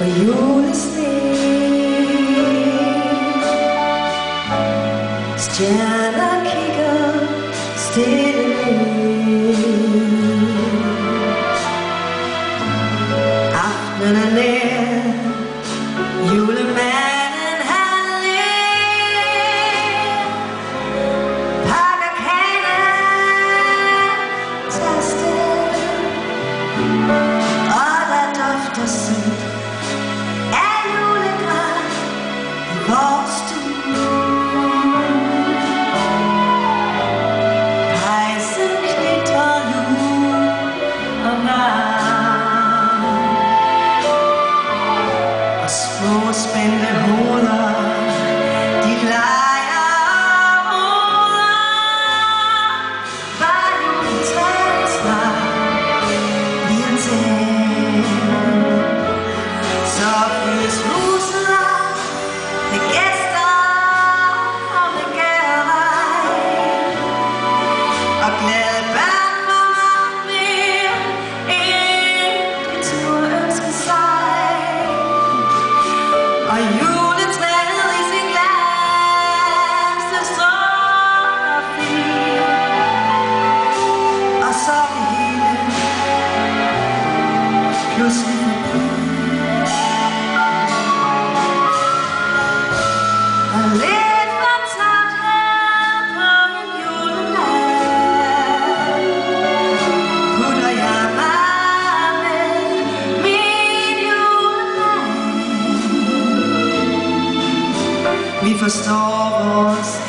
Are you listening? Stjärna kickar stilla Aftonen är ner, julemännen härlig Paga kanan, tasten, alla doftar sig for stars